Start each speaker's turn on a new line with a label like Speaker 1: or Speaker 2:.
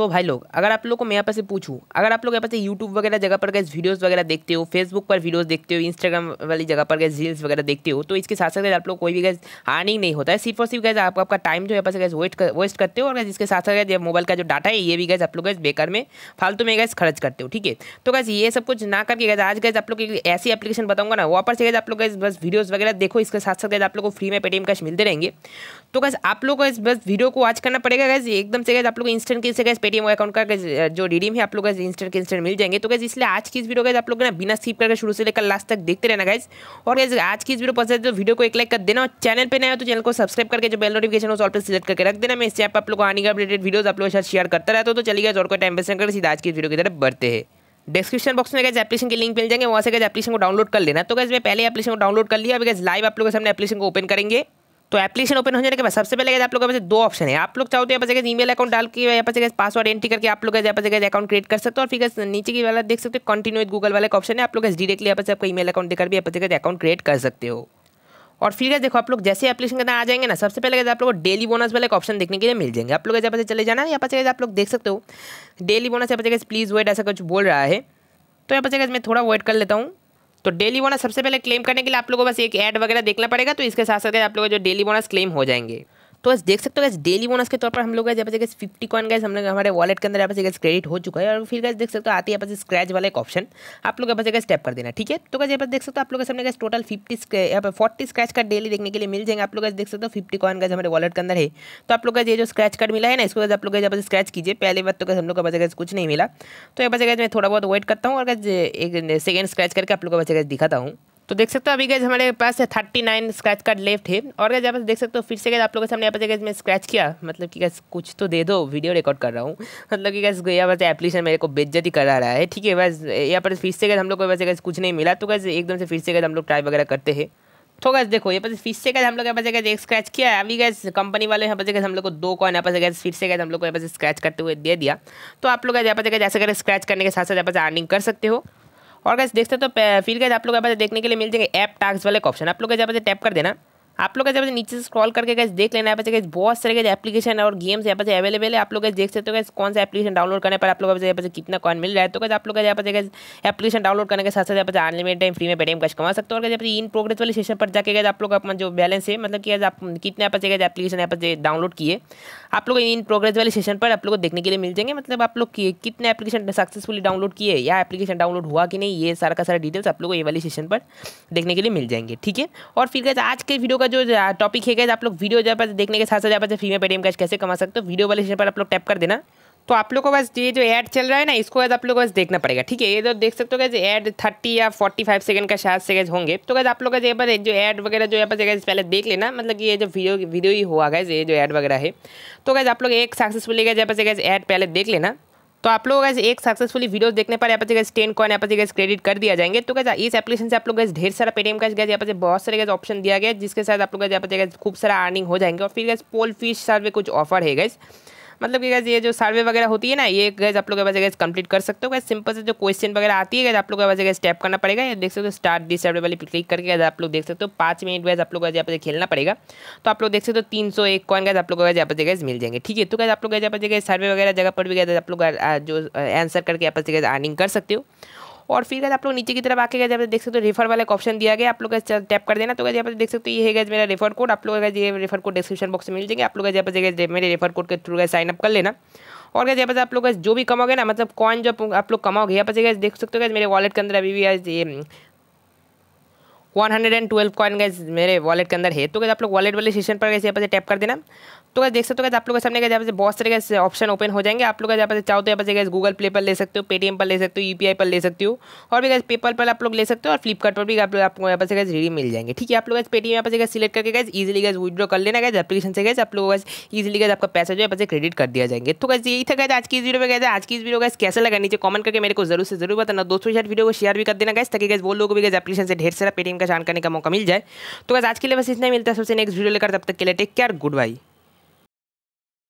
Speaker 1: सो भाई लोग, अगर आप लोग को मैं यहाँ पर से पूछूँ, अगर आप लोग यहाँ पर से यूट्यूब वगैरह जगह पर गए वीडियोस वगैरह देखते हो फेसबुक पर वीडियोस देखते हो इंस्टाग्राम वाली जगह पर गए रील्स वगैरह देखते हो तो इसके साथ साथ आप लोग कोई भी गैस अर्निंग नहीं होता है। सिर्फ़ और सिर्फ़ गैस आप, आपका टाइम जो है पर गैस वेस्ट वेस्ट करते हो और इसके साथ साथ गैस मोबाइल का जो डाटा है, ये भी गैस आप लोग गैस बेकार में, फालतू में गैस खर्च करते हो, ठीक है? तो गैस ये सब कुछ ना करके गैस आज गैस आप लोग ऐसी एप्लीकेशन बताऊँगा ना वहाँ पर से गैस आप लोग गैस बस वीडियोज़ वगैरह देखो, इसके साथ साथ गैस आप लोग को फ्री में पेटीएम कैश मिलते रहेंगे। तो गैस आप लोग को बस वीडियो को वॉच करना पड़ेगा गैस एकदम से गैस आप लोग इंस्टेंट से गैस पेटीएम अकाउंट का जो रिडीम है, आप लोग इंस्टेंट इंस्टेंट मिल जाएँगे. तो गैस इसलिए आज की इस वीडियो गैस आप लोग ना बिना स्किप करके शुरू से लेकर लास्ट तक देखते रहना गैस और गैस आज की इस वीडियो पसंद है तो वीडियो को एक लाइक कर देना और चैनल पर नया तो चैनल को सब्सक्राइब करके जो बेल नोटिफिकेशन उस ऑल पर सिलेक्ट करके रख देना. मैं इससे आप लोग आने का अपडेटेड वीडियो आप लोग के साथ शेयर करता रहता हूँ. तो चलिए गैस और कोई टाइम वेस्ट कर सीधा आज की वीडियो की तरफ़ बढ़ते हैं. डिस्क्रिप्शन बॉक्स में गैस एप्लीकेशन के लिंक मिल जाएँगे, वहाँ से गैस एप्लीकेशन को डाउनलोड कर लेना. तो गैस मैं पहले एप्लीकेशन को डाउनलोड कर लिया. अभी गैस लाइव आप लोगों के सामने एप्लीकेशन को ओपन करेंगे. तो एप्लीकेशन ओपन हो जाने के बाद सबसे पहले आप लोगों के पास दो ऑप्शन है। आप लोग चाहते हैं यहाँ पर ईमेल अकाउंट डाल के यहाँ पर पासवर्ड एंट्री करके आप लोग यहाँ पर अकाउंट क्रिएट कर सकते हो और फिर नीचे की वाला देख सकते हो कंटिन्यू गूगल वाले ऑप्शन है। आप लोग डायरेक्टली यहाँ पर आपका ईमेल अकाउंट देकर भी यहाँ पर अकाउंट क्रिएट कर सकते हो। और फिर देखो आप लोग जैसे एप्लीकेशन के अंदर आ जाएँगे ना, सबसे पहले आप लोग डेली बोनस वाले ऑप्शन देखने के लिए मिल जाएँगे। आप लोग यहाँ पर चले जाना, यहाँ पर आप लोग देख सकते हो। डेली बोनस यहाँ पर प्लीज़ वेट ऐसा कुछ बोल रहा है। तो यहाँ पर मैं थोड़ा वेट कर लेता हूँ। तो डेली बोनस सबसे पहले क्लेम करने के लिए आप लोगों को बस एक ऐड वगैरह देखना पड़ेगा तो इसके साथ साथ आप लोगों जो डेली बोनस क्लेम हो जाएँगे। तो बस देख सकते हो गैस डेली बोनस के तौर पर हम लोग जब से फिफ्टी कॉइन गैस हम लोग हमारे वॉलेट के अंदर यहाँ पर क्रेडिट हो चुका है और फिर गैस देख सकते हो आती है यहाँ पर स्क्रैच वाला एक ऑप्शन आप लोग यहाँ पर स्टेप कर देना ठीक है तो गैस यहाँ पर देख सकते हो आप लोग सामने गैस टोटल फिफ्टी यहाँ पर फोर्टी स्क्रैच कार्ड डेली देखने के लिए मिल जाएँगे आप लोग देख सकते हो फिफ्टी कॉइन गैस हमारे वॉलेट के अंदर है तो आप लोग ये जो स्क्रैच कार्ड मिला है ना इसको आप लोग यहाँ पर स्क्रैच कीजिए पहले बात तो गैस हम लोग का बस कुछ नहीं मिला तो यहाँ पर मैं थोड़ा बहुत वेट करता हूँ और एक सेकेंड स्क्रैच करके आप लोग को बस दिखाता हूँ तो देख सकते हो अभी गए हमारे पास thirty nine scratch card left है और यहाँ पर देख सकते हो फिर से गए आप लोगों के सामने यहाँ पर गए मैं स्क्रैच किया मतलब कि गैस कुछ तो दे दो वीडियो रिकॉर्ड कर रहा हूँ मतलब कि गैस यहाँ पर एप्लीकेशन मेरे को बेज्जती करा रहा है ठीक है बस यहाँ पर फिर से गए हम लोग को वैसे गैस कुछ नहीं मिला तो गैस एकदम से फिर से गए हम लोग ट्राई वगैरह करते हैं तो गैस देखो ये पास फिर से गए हम लोग यहाँ पर जगह एक स्क्रैच किया है अभी गैस कंपनी वाले यहाँ पर जगह हम लोग को दो कॉइन यहाँ पर जगह फिर से गए हम लोग को यहाँ पर स्क्रैच करते हुए दे दिया तो आप लोग यहाँ पर जगह जैसे करें स्क्रैच करने के साथ साथ यहाँ पर अर्निंग कर सकते हो और गैस देखते तो फिर कैसे आप लोग यहाँ पर देखने के लिए मिल जाएँगे ऐप टास्क वाले ऑप्शन आप लोग यहाँ पर टैप कर देना आप लोग जब नीचे से स्क्रॉल करके गैस देख लेना, यहाँ पर बहुत सारे के एप्लीकेशन और गेम्स यहाँ पर अवेलेबल है। आप लोग देख सकते हो कौन सा एप्लीकेशन डाउनलोड करने पर आप लोग यहाँ पर कितना कॉइन मिल रहा है। तो कैसे आप लोग यहाँ पर एप्लीकेशन डाउनलोड करने के साथ साथ यहाँ पर अनलिमिटेड टाइम फ्री में पेटीएम कैश कमा सकते हो। और पर इन प्रोग्रेस वाले सेशन पर जाकर आप लोग अपना जो बैलेंस है मतलब कि आप कितने यहाँ पर एप्लीकेशन यहाँ पर डाउनलोड किए, आप लोग इन प्रोग्रेस वाले सेशन पर आप लोग को देखने के लिए मिल जाएँगे। मतलब आप लोग कितने एप्लीकेशन सक्सेसफुली डाउनलोड किए या एप्लीकेशन डाउनलोड हुआ कि नहीं, ये सारा का सारा डिटेल्स आप लोग को ये वाली सेशन पर देखने के लिए मिल जाएँगे, ठीक है? और फिर आज के वीडियो का जो टॉपिक है आप लोग वीडियो जब देखने के साथ साथ यहाँ पर में पेटीएम कैश कैसे कमा सकते हो वीडियो वाले पर आप लोग टैप कर देना। तो आप लोग को बस ये जो ऐड चल रहा है ना, इसको बस आप लोग को बस देखना पड़ेगा, ठीक है? ये तो देख सकते हो कैसे ऐड थर्टी या फोर्टी फाइव सेकंड का शायद सेकंड होंगे। तो कैसे आप लोग का पर जो ऐड वगैरह जो यहाँ पर पहले देख लेना मतलब कि ये जो वीडियो वीडियो ही हुआ गया ये जो ऐड वगैरह है। तो कैसे आप लोग एक सक्सेसफुली गए यहाँ पर ऐड पहले देख लेना। तो आप लोग अगर एक सक्सेसफुली वीडियो देखने पर यहाँ पर जगह टेन कॉन यहाँ पर जगह क्रेडिट कर दिया जाएँगे। तो कैसे इस एप्लीकेशन से आप लोग ढेर सारा पेटीएम का गैस यहाँ पर बहुत सारे गैस ऑप्शन दिया गया जिसके साथ आप लोग यहाँ पर जगह खूब सारा अर्निंग हो जाएँगे। और फिर गैस पोल फ़िश सर्वे कुछ ऑफ़र है गैस मतलब कि गैस ये जो सर्वे वगैरह होती है ना, ये गैस आप लोग के पास कंप्लीट कर सकते हो गैस सिंपल से जो क्वेश्चन वगैरह आती है गैस आप लोग के पास स्टेप करना पड़ेगा. या देख सकते हो स्टार्ट डिसर्वे वाली क्लिक करके गैस आप लोग देख सकते हो पाँच मिनट गैस आप लोग यहाँ पर खेलना पड़ेगा. तो आप लोग देख सकते हो तीन सौ एक कॉइन गैस आप लोग यहाँ पर गैस मिल जाएँगे. ठीक है तो गैस आप लोग यहाँ पर सर्वे वगैरह जगह पर भी गए आप लोग जो आंसर करके यहाँ पर अर्निंग कर सकते हो. और फिर आप लोग नीचे की तरफ़ आके गए देख सकते हो रेफर वाला एक ऑप्शन दिया गया। आप लोग टैप कर देना। तो यहाँ पर देख सकते हो, ये है मेरा रेफर कोड आप लोग ये रेफर कोड डिस्क्रिप्शन बॉक्स में मिल जाएँगे। आप लोग यहाँ पर मेरे रेफर कोड के थ्रू गए साइनअप कर लेना। और क्या यहाँ पर आप लोग जो भी कमाओगे ना मतलब कॉइन जो आप लोग कमाओगे, यहाँ पर देख सकते हो मेरे वॉलेट के अंदर अभी भी ये one hundred and twelve coin gas मेरे वॉलेट के अंदर है। तो क्या आप लोग वॉलेट वाले सेशन पर गैस यहाँ पर टैप कर देना। तो क्या देख सकते हो आप लोग के सामने यहाँ पर बहुत सारे गैस ऑप्शन ओपन हो जाएँगे। आप लोग यहाँ पर चाहो तो यहाँ पर गैस गूगल प्ले पर ले सकते हो पेटीएम पर ले सकते हो यूपीआई पर ले सकते हो, और भी गैस पेपर पर आप लोग ले सकते हो, और फ्लिपकार्ट पर भी आप लोग, आपको यहाँ पर गैस रिडीम मिल जाएँगे। ठीक है, आप लोग पेटीएम यहाँ पर गैस सिलेक्ट करके गैस इजिली गैस विड्रॉ कर लेना गैस एप्लीकेशन से गैस आप लोग गैस इजिली गैस आपका पैसा जो है क्रेडिट कर दिया जाएँगे। तो गैस यही था गैस आज की इस वीडियो में गैस आज की इस वीडियो गैस कैसे लगा नीचे कमेंट करके मेरे को ज़रूर से ज़रूर बताना। दोस्तों के साथ वीडियो को शेयर भी कर देना गैस ताकि गैस वो लोग भी गैस एप्लीकेशन से ढेर सारा पेटीएम का जान करने का मौका मिल जाए। तो बस आज के लिए बस इतना ही। मिलता है सबसे नेक्स्ट वीडियो लेकर। तब तक के लिए टेक केयर गुड बाई